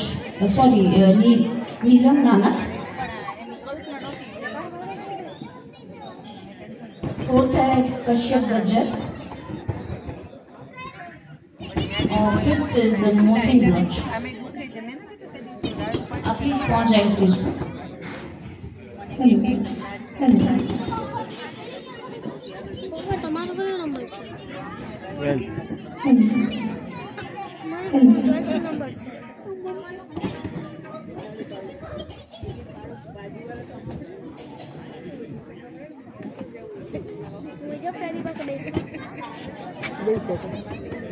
March, uh, sorry, uh, Neelam Fourth is Kashyap Gajar. Uh, fifth is uh, Raj. Uh, please sponge I stage. Hello. Hello. Well. Hello. Hello. Hello. Hello. Hello. Hello. Hello. Hello. Hello. मुझे friend पास बेच बेच